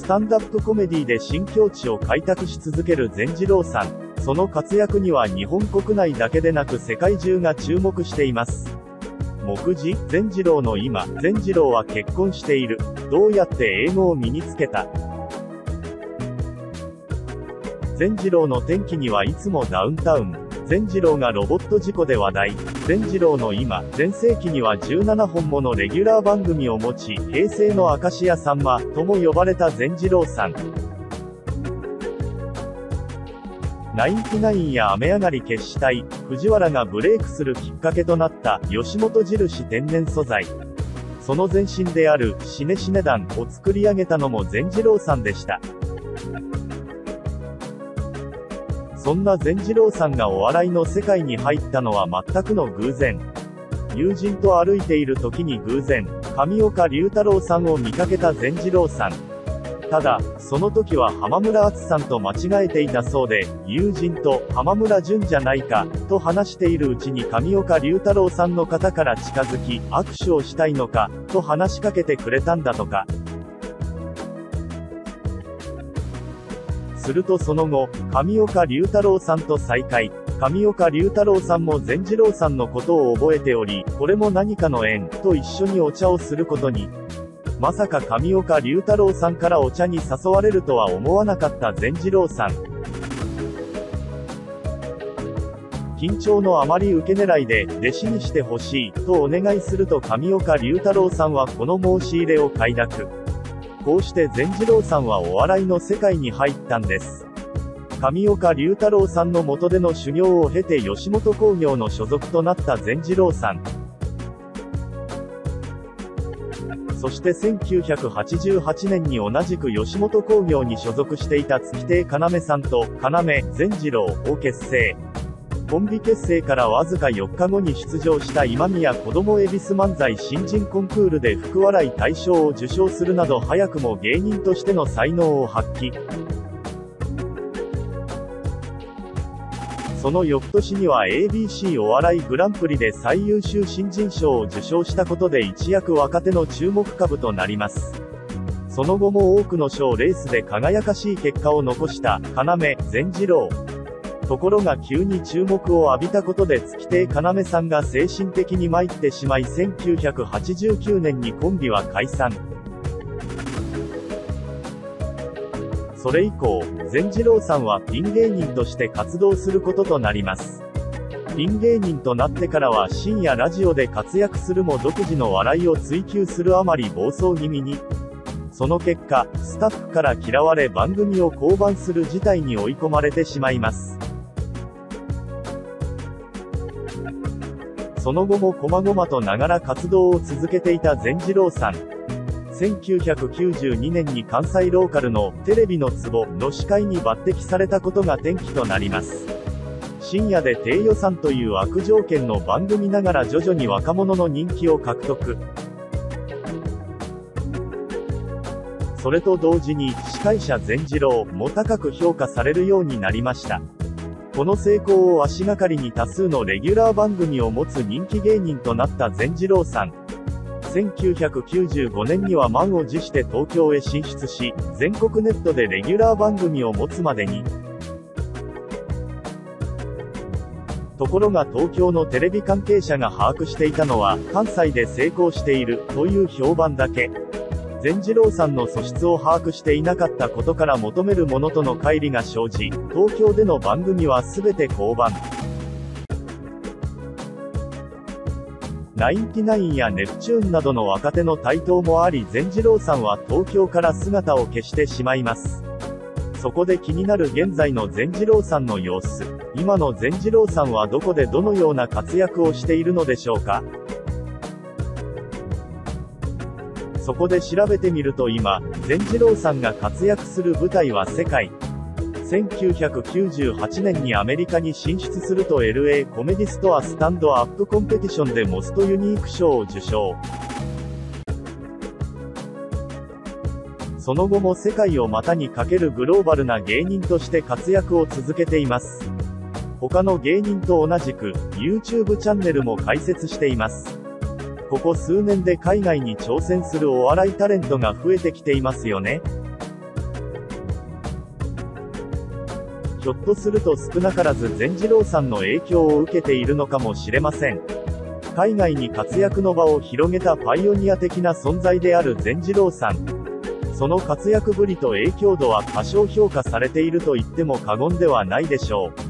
スタンダップコメディで新境地を開拓し続ける善次郎さん。その活躍には日本国内だけでなく世界中が注目しています。目次？善次郎の今、善次郎は結婚している。どうやって英語を身につけた？善次郎の天気にはいつもダウンタウン。善次郎がロボット事故で話題。善次郎の今、全盛期には17本ものレギュラー番組を持ち、平成の明石家さんま、とも呼ばれた善次郎さん。ナインティナインや雨上がり決死隊、藤原がブレイクするきっかけとなった吉本印天然素材。その前身であるシネシネ団を作り上げたのも善次郎さんでした。そんな善次郎さんがお笑いの世界に入ったのは全くの偶然。友人と歩いている時に偶然、上岡龍太郎さんを見かけた善次郎さん。ただ、その時は浜村淳さんと間違えていたそうで、友人と浜村淳じゃないか、と話しているうちに上岡龍太郎さんの方から近づき、握手をしたいのか、と話しかけてくれたんだとか。するとその後、上岡龍太郎さんと再会。上岡龍太郎さんも善次郎さんのことを覚えており、これも何かの縁、と一緒にお茶をすることに。まさか上岡龍太郎さんからお茶に誘われるとは思わなかった善次郎さん。緊張のあまり受け狙いで、弟子にしてほしい、とお願いすると上岡龍太郎さんはこの申し入れを快諾。こうして善次郎さんはお笑いの世界に入ったんです。上岡龍太郎さんの下での修行を経て吉本興業の所属となった善次郎さん。そして1988年に同じく吉本興業に所属していた月亭要さんと、要善次郎を結成。コンビ結成からわずか4日後に出場した今宮子供恵比寿漫才新人コンクールで福笑い大賞を受賞するなど早くも芸人としての才能を発揮。その翌年には ABC お笑いグランプリで最優秀新人賞を受賞したことで一躍若手の注目株となります。その後も多くの賞レースで輝かしい結果を残した、要、善次郎。ところが急に注目を浴びたことで月亭要さんが精神的に参ってしまい1989年にコンビは解散。それ以降、善次郎さんはピン芸人として活動することとなります。ピン芸人となってからは深夜ラジオで活躍するも独自の笑いを追求するあまり暴走気味に。その結果、スタッフから嫌われ番組を降板する事態に追い込まれてしまいます。その後も細々とながら活動を続けていた善次郎さん。1992年に関西ローカルのテレビの壺の司会に抜擢されたことが転機となります。深夜で低予算という悪条件の番組ながら徐々に若者の人気を獲得。それと同時に、司会者善次郎も高く評価されるようになりました。この成功を足がかりに多数のレギュラー番組を持つ人気芸人となった善次郎さん。1995年には満を持して東京へ進出し、全国ネットでレギュラー番組を持つまでに。ところが東京のテレビ関係者が把握していたのは、関西で成功している、という評判だけ。善次郎さんの素質を把握していなかったことから求めるものとの乖離が生じ、東京での番組は全て降板。ナインティナインやネプチューンなどの若手の台頭もあり善次郎さんは東京から姿を消してしまいます。そこで気になる現在の善次郎さんの様子。今の善次郎さんはどこでどのような活躍をしているのでしょうかそこで調べてみると今、善次郎さんが活躍する舞台は世界、1998年にアメリカに進出すると LA コメディストアスタンドアップコンペティションでモストユニーク賞を受賞。その後も世界を股にかけるグローバルな芸人として活躍を続けています。他の芸人と同じく、YouTube チャンネルも開設しています。ここ数年で海外に挑戦するお笑いタレントが増えてきていますよね。ひょっとすると少なからず善次郎さんの影響を受けているのかもしれません。海外に活躍の場を広げたパイオニア的な存在である善次郎さん。その活躍ぶりと影響度は過小評価されていると言っても過言ではないでしょう。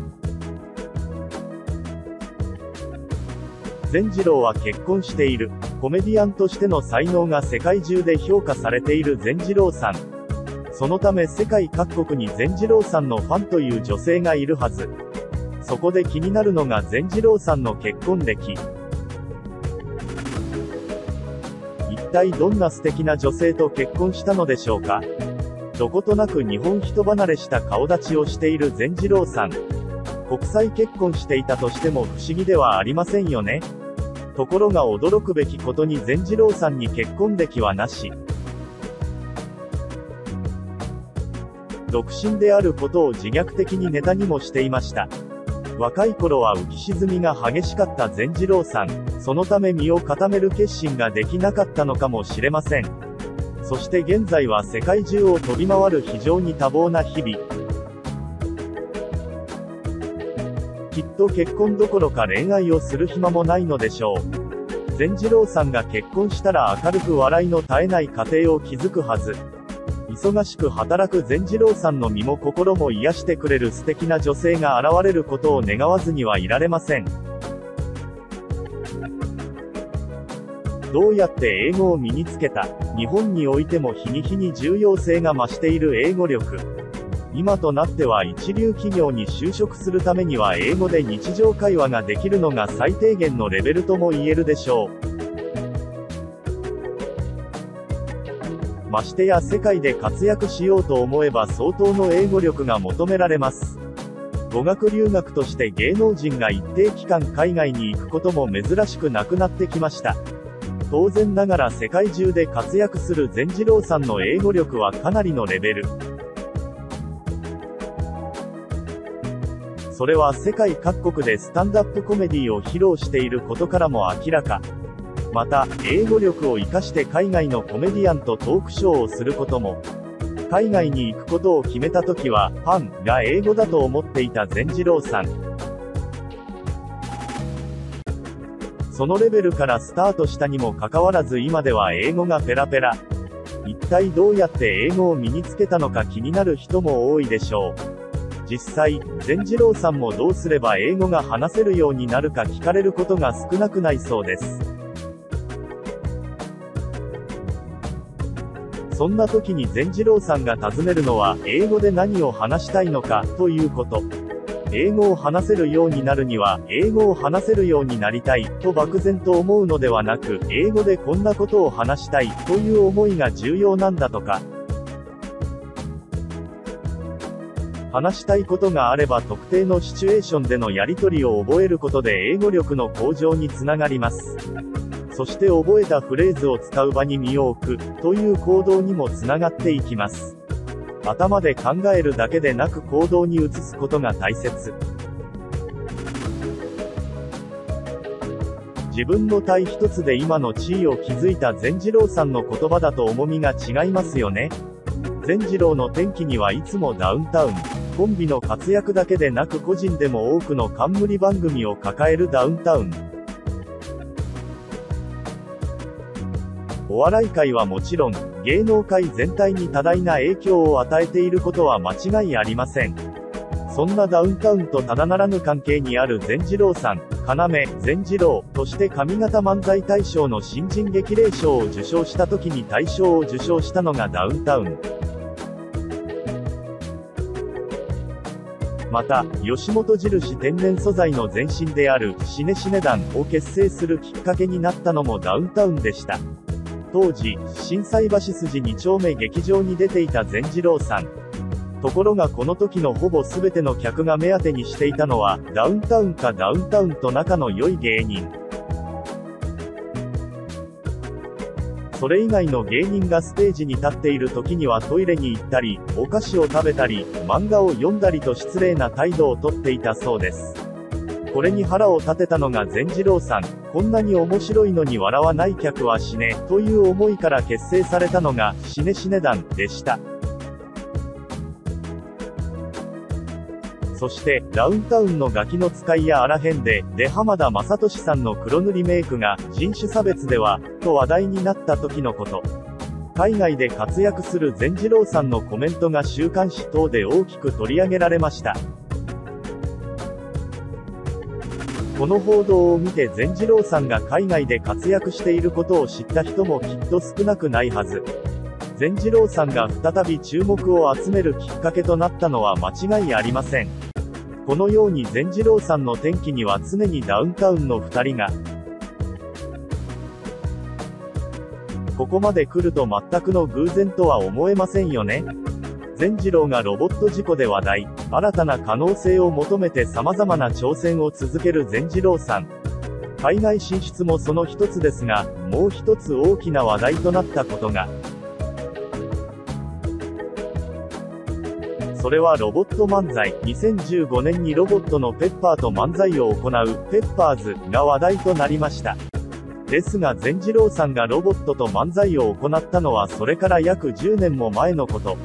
善次郎は結婚している。コメディアンとしての才能が世界中で評価されている善次郎さん。そのため世界各国に善次郎さんのファンという女性がいるはず。そこで気になるのが善次郎さんの結婚歴。一体どんな素敵な女性と結婚したのでしょうかどことなく日本人離れした顔立ちをしている善次郎さん。国際結婚していたとしても不思議ではありませんよね。ところが驚くべきことに善次郎さんに結婚歴はなし。独身であることを自虐的にネタにもしていました。若い頃は浮き沈みが激しかった善次郎さん、そのため身を固める決心ができなかったのかもしれません。そして現在は世界中を飛び回る非常に多忙な日々。きっと結婚どころか恋愛をする暇もないのでしょう。善次郎さんが結婚したら明るく笑いの絶えない家庭を築くはず。忙しく働く善次郎さんの身も心も癒してくれる素敵な女性が現れることを願わずにはいられません。どうやって英語を身につけた？日本においても日に日に重要性が増している英語力。今となっては一流企業に就職するためには英語で日常会話ができるのが最低限のレベルとも言えるでしょう。ましてや世界で活躍しようと思えば相当の英語力が求められます。語学留学として芸能人が一定期間海外に行くことも珍しくなくなってきました。当然ながら世界中で活躍する善次郎さんの英語力はかなりのレベル。それは世界各国でスタンダップコメディを披露していることからも明らか。また、英語力を活かして海外のコメディアンとトークショーをすることも。海外に行くことを決めた時は、ファンが英語だと思っていた善次郎さん。そのレベルからスタートしたにもかかわらず今では英語がペラペラ。一体どうやって英語を身につけたのか気になる人も多いでしょう。実際、善次郎さんもどうすれば英語が話せるようになるか聞かれることが少なくないそうです。そんな時に善次郎さんが尋ねるのは、英語で何を話したいのか、ということ。英語を話せるようになるには、英語を話せるようになりたい、と漠然と思うのではなく、英語でこんなことを話したい、という思いが重要なんだとか。話したいことがあれば特定のシチュエーションでのやり取りを覚えることで英語力の向上につながります。そして覚えたフレーズを使う場に身を置く、という行動にもつながっていきます。頭で考えるだけでなく行動に移すことが大切。自分の体一つで今の地位を築いた善次郎さんの言葉だと重みが違いますよね。善次郎の天気にはいつもダウンタウン。コンビの活躍だけでなく個人でも多くの冠番組を抱えるダウンタウン。お笑い界はもちろん、芸能界全体に多大な影響を与えていることは間違いありません。そんなダウンタウンとただならぬ関係にある善次郎さん、要、善次郎、として上方漫才大賞の新人激励賞を受賞した時に大賞を受賞したのがダウンタウン。また、吉本印天然素材の前身である、しねしね団を結成するきっかけになったのもダウンタウンでした。当時、震災橋筋2丁目劇場に出ていた善次郎さん。ところがこの時のほぼ全ての客が目当てにしていたのは、ダウンタウンかダウンタウンと仲の良い芸人。それ以外の芸人がステージに立っている時にはトイレに行ったり、お菓子を食べたり、漫画を読んだりと失礼な態度をとっていたそうです。これに腹を立てたのが善次郎さん。こんなに面白いのに笑わない客は死ね、という思いから結成されたのが、死ね死ね団でした。そして、ダウンタウンのガキの使いやあらへんで、で浜田雅俊さんの黒塗りメイクが、人種差別では、と話題になった時のこと。海外で活躍する善次郎さんのコメントが週刊誌等で大きく取り上げられました。この報道を見て善次郎さんが海外で活躍していることを知った人もきっと少なくないはず。善次郎さんが再び注目を集めるきっかけとなったのは間違いありません。このように善次郎さんの転機には常にダウンタウンの2人が、ここまで来ると全くの偶然とは思えませんよね。善次郎がロボット事故で話題、新たな可能性を求めて様々な挑戦を続ける善次郎さん。海外進出もその一つですが、もう一つ大きな話題となったことが、それはロボット漫才。2015年にロボットのペッパーと漫才を行う、ペッパーズが話題となりました。ですが善次郎さんがロボットと漫才を行ったのはそれから約10年も前のこと。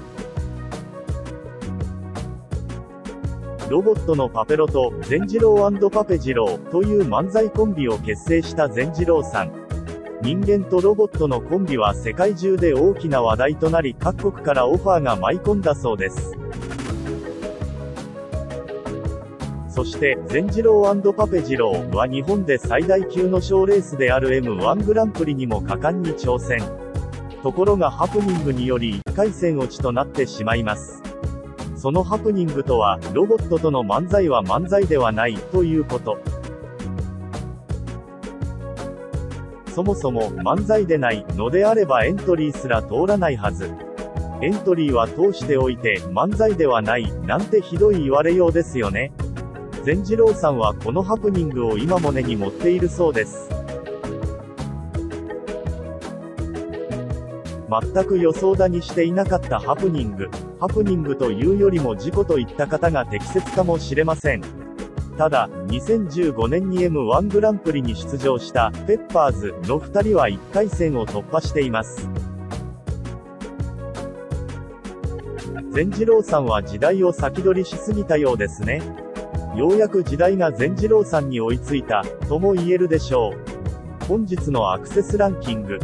ロボットのパペロと、善次郎パペ次郎という漫才コンビを結成した善次郎さん。人間とロボットのコンビは世界中で大きな話題となり各国からオファーが舞い込んだそうです。そして、善次郎パペ次郎は日本で最大級の賞レースである M1 グランプリにも果敢に挑戦。ところがハプニングにより1回戦落ちとなってしまいます。そのハプニングとは、ロボットとの漫才は漫才ではない、ということ。そもそも、漫才でない、のであればエントリーすら通らないはず。エントリーは通しておいて、漫才ではない、なんてひどい言われようですよね。善次郎さんはこのハプニングを今も根に持っているそうです。全く予想だにしていなかったハプニング。ハプニングというよりも事故といった方が適切かもしれません。ただ、2015年に M1 グランプリに出場した、ペッパーズの2人は1回戦を突破しています。善次郎さんは時代を先取りしすぎたようですね。ようやく時代が善次郎さんに追いついた、とも言えるでしょう。本日のアクセスランキング。